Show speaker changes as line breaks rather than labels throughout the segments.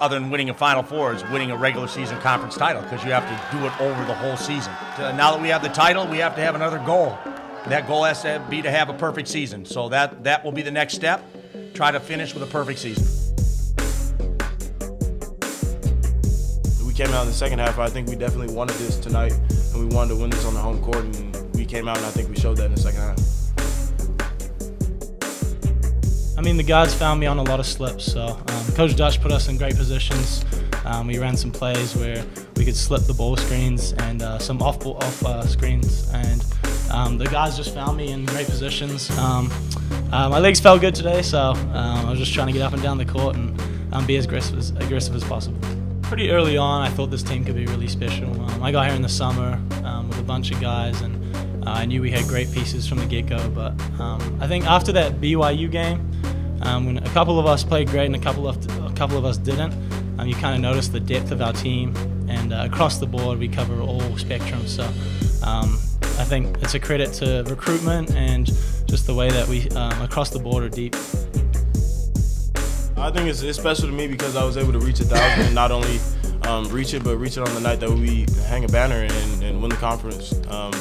other than winning a Final Four, is winning a regular season conference title because you have to do it over the whole season. Uh, now that we have the title, we have to have another goal. That goal has to be to have a perfect season. So that that will be the next step. Try to finish with a perfect season.
We came out in the second half. I think we definitely wanted this tonight, and we wanted to win this on the home court. And we came out, and I think we showed that in the second half.
Mean, the guards found me on a lot of slips. So um, Coach Dutch put us in great positions. Um, we ran some plays where we could slip the ball screens and uh, some off off uh, screens, and um, the guys just found me in great positions. Um, uh, my legs felt good today, so um, I was just trying to get up and down the court and um, be as aggressive as, aggressive as possible. Pretty early on, I thought this team could be really special. I got here in the summer with a bunch of guys, and uh, I knew we had great pieces from the get-go. But I think after that BYU game, um, when a couple of us played great and a couple of a couple of us didn't, um, you kind of notice the depth of our team, and uh, across the board we cover all spectrums. So um, I think it's a credit to recruitment and just the way that we um, across the board are deep.
I think it's, it's, special to me because I was able to reach a thousand and not only um, reach it, but reach it on the night that we hang a banner and, and win the conference. Um,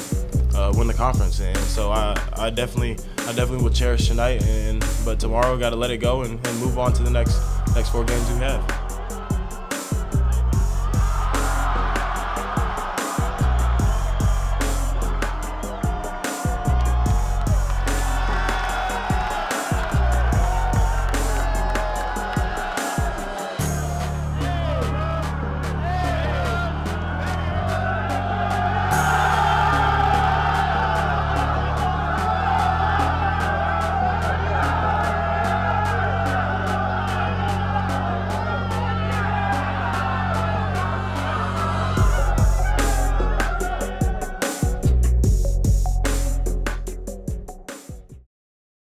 uh, win the conference. And so I, I definitely I definitely will cherish tonight. And but tomorrow got to let it go and, and move on to the next next four games we have.